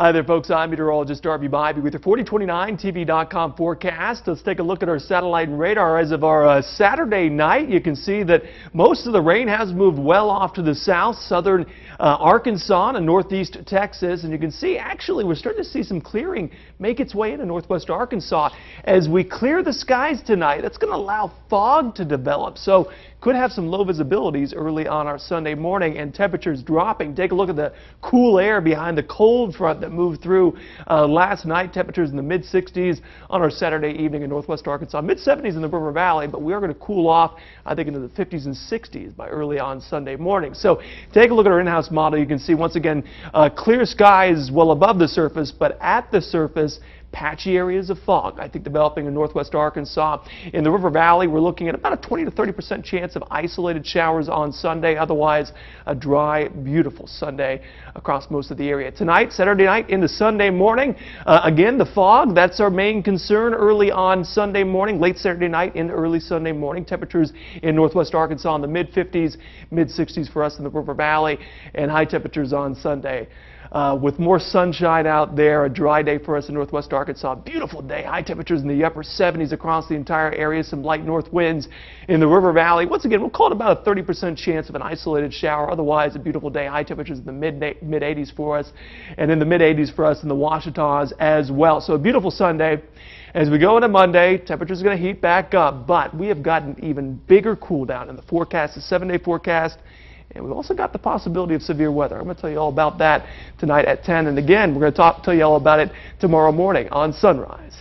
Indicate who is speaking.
Speaker 1: Hi there, folks. I'm meteorologist Darby Bybee with your 4029TV.com forecast. Let's take a look at our satellite and radar. As of our uh, Saturday night, you can see that most of the rain has moved well off to the south, southern uh, Arkansas and northeast Texas. And you can see, actually, we're starting to see some clearing make its way into northwest Arkansas. As we clear the skies tonight, that's going to allow fog to develop. So could have some low visibilities early on our Sunday morning and temperatures dropping. Take a look at the cool air behind the cold front that moved through uh, last night. Temperatures in the mid 60s on our Saturday evening in northwest Arkansas. Mid 70s in the River Valley, but we are going to cool off, I think, into the 50s and 60s by early on Sunday morning. So take a look at our in-house model. You can see once again uh, clear skies well above the surface, but at the surface, patchy areas of fog, I think, developing in northwest Arkansas. In the River Valley, we're looking at about a 20 to 30 percent chance of isolated showers on Sunday. Otherwise, a dry, beautiful Sunday across most of the area. Tonight, Saturday night into Sunday morning, uh, again, the fog, that's our main concern early on Sunday morning, late Saturday night into early Sunday morning. Temperatures in northwest Arkansas in the mid 50s, mid 60s for us in the River Valley, and high temperatures on Sunday. Uh, with more sunshine out there, a dry day for us in northwest Arkansas. Beautiful day, high temperatures in the upper 70s across the entire area, some light north winds in the River Valley. Once again, we'll call it about a 30% chance of an isolated shower. Otherwise, a beautiful day, high temperatures in the mid, mid 80s for us, and in the mid 80s for us in the Ouachitas as well. So a beautiful Sunday. As we go into Monday, temperatures are going to heat back up, but we have gotten even bigger cool down in the forecast, the seven-day forecast. And we've also got the possibility of severe weather. I'm going to tell you all about that tonight at 10. And again, we're going to talk, tell you all about it tomorrow morning on Sunrise.